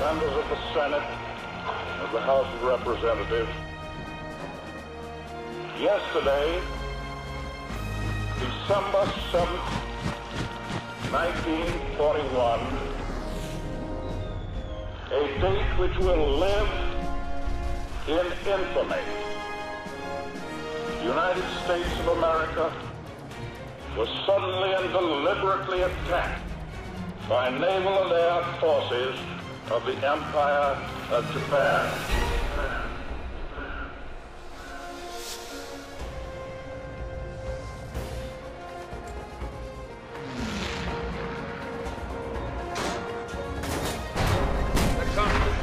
Senate, of the Senate and the House of Representatives. Yesterday, December 7th, 1941, a date which will live in infamy. The United States of America was suddenly and deliberately attacked by naval and air forces of the Empire of Japan. There comes a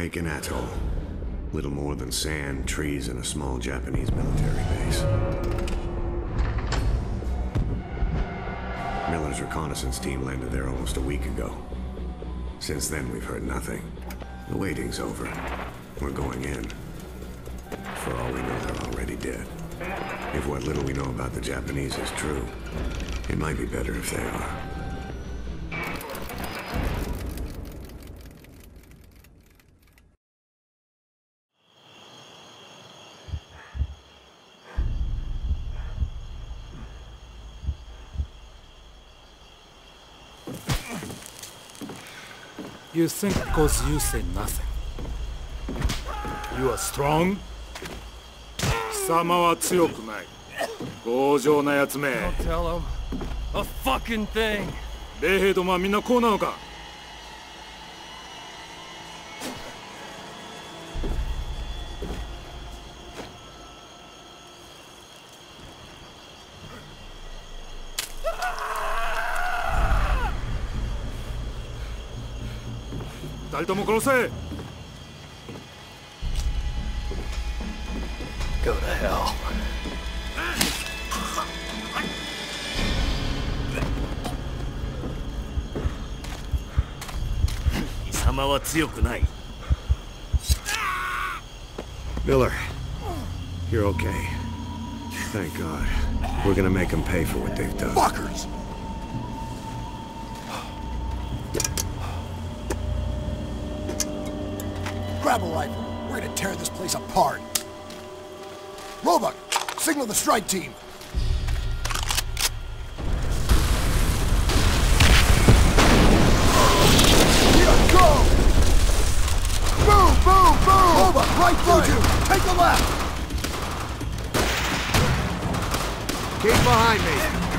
Makin Atoll. Little more than sand, trees, and a small Japanese military base. Miller's reconnaissance team landed there almost a week ago. Since then, we've heard nothing. The waiting's over. We're going in. For all we know, they're already dead. If what little we know about the Japanese is true, it might be better if they are. You think because you say nothing. You are strong? 貴様は強くない。強情な奴め。Don't tell him a fucking thing. 米兵どもはみんなこうなのか人とも殺せ Go to hell. Miller, you're okay. Thank God. We're gonna make them pay for what they've done. Fuckers! A rifle. We're gonna tear this place apart. Roebuck, signal the strike team. Here, go! Boom, boom, boom! Roebuck, right through you! Take the left! Keep behind me.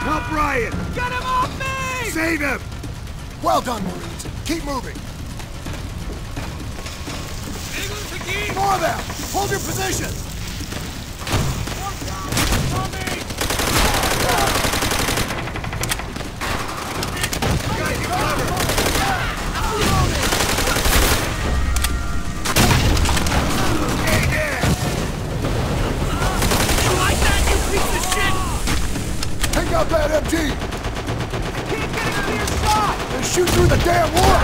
Help Ryan! Get him off me! Save him! Well done, Marines. Keep moving. More of them! Hold your positions! Take out that MG! Can't get a clear shot! And shoot through the damn wall!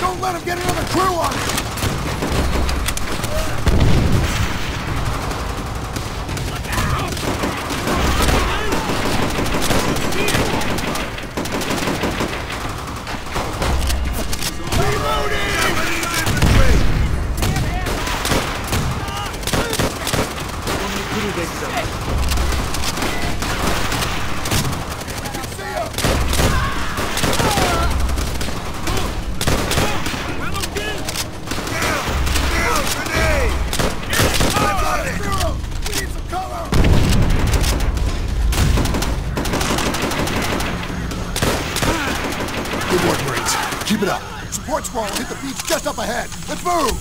Don't let him get another crew on us! Zero! We need some cover! Good work, Marines. Keep it up. Support squad hit the beach just up ahead. Let's move!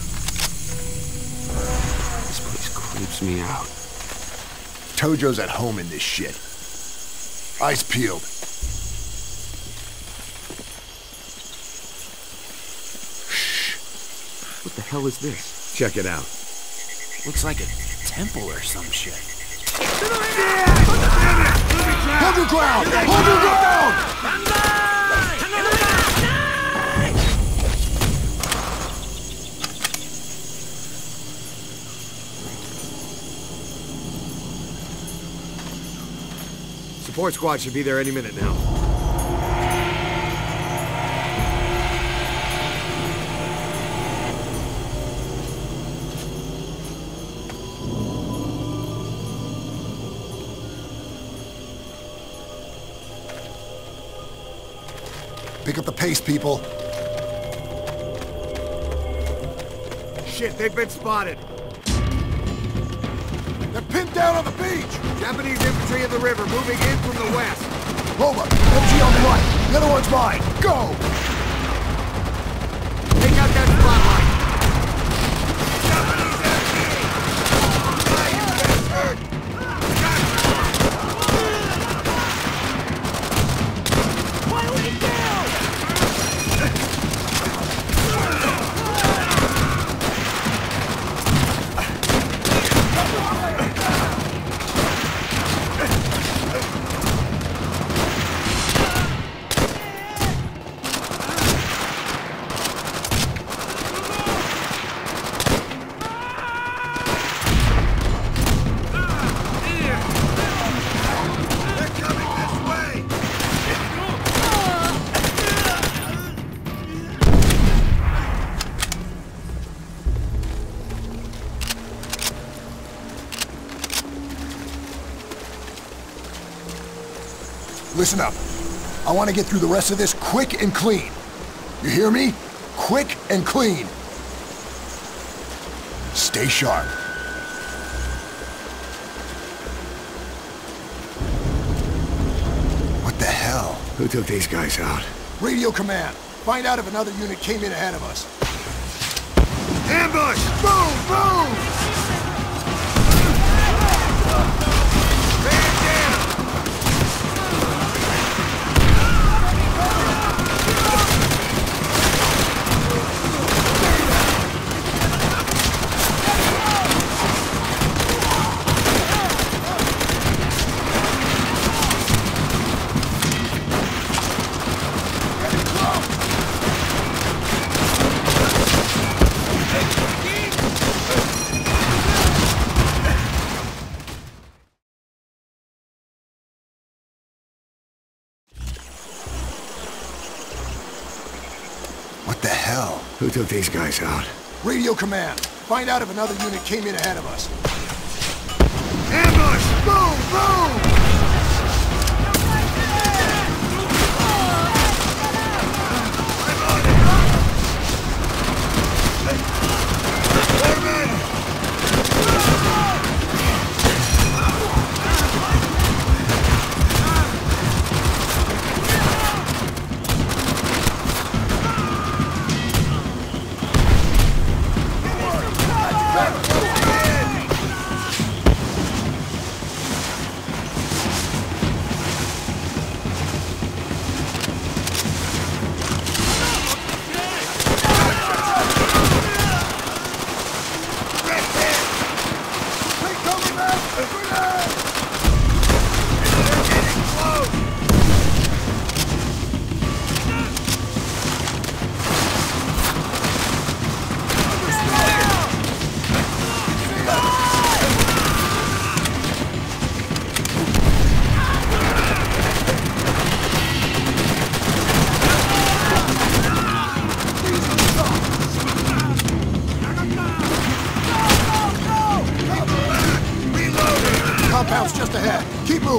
This place creeps me out. Tojo's at home in this shit. Eyes peeled. Shh. What the hell is this? Check it out. Looks like a temple or some shit. Hold your ground! Hold your ground! Support squad should be there any minute now. Pick up the pace, people. Shit, they've been spotted. Down on the beach! Japanese infantry in the river, moving in from the west. Roma, MG on the right. The other one's mine. Go! Listen up. I want to get through the rest of this quick and clean. You hear me? Quick and clean. Stay sharp. What the hell? Who took these guys out? Radio command. Find out if another unit came in ahead of us. Ambush! Boom! Move! Who took these guys out? Radio command. Find out if another unit came in ahead of us. Ambush! Move! Move!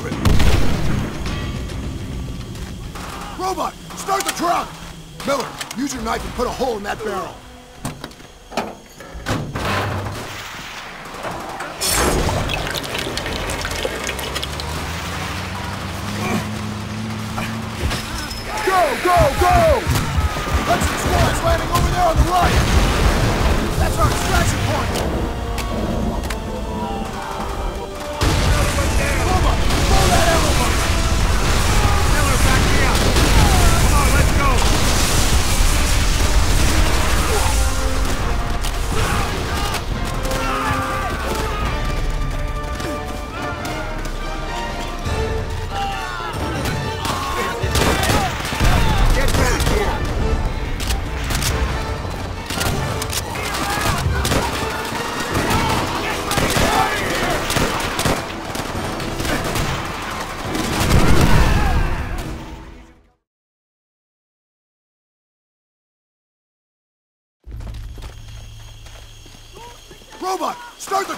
Moving. Robot, start the truck! Miller, use your knife and put a hole in that barrel. Go, go, go! Hudson Squad's landing over there on the right! That's our extraction point!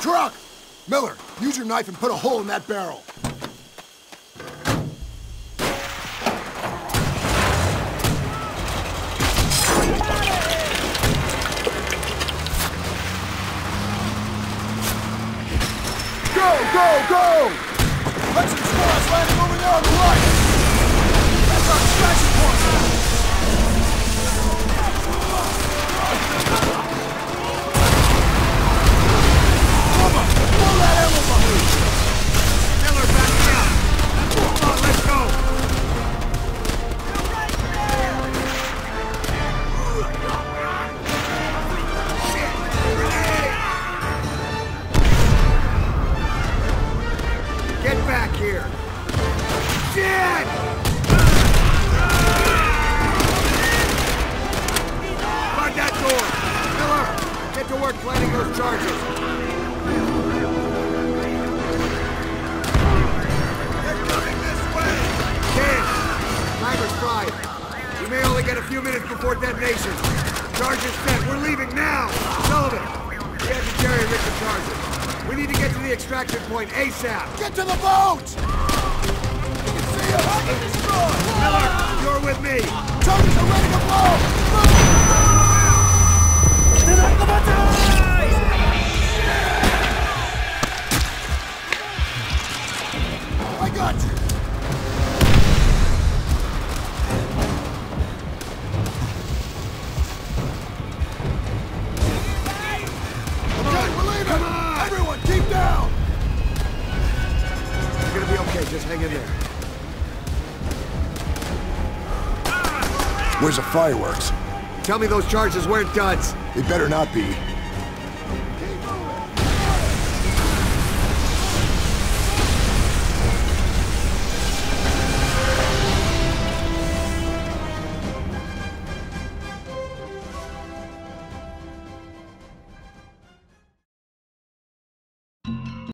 Truck! Miller, use your knife and put a hole in that barrel. Go, go, go! Hudson Squad's landing over there on the right! That's our extraction point! To work planting those charges. They're coming this way! Dan! Timer's fried. We may only get a few minutes before detonation. Charges set. We're leaving now! Sullivan! We have to carry Richard charges. We need to get to the extraction point ASAP! Get to the boat! You can see us! Destroyed! Miller, you're with Where's the fireworks? Tell me those charges weren't duds. They better not be.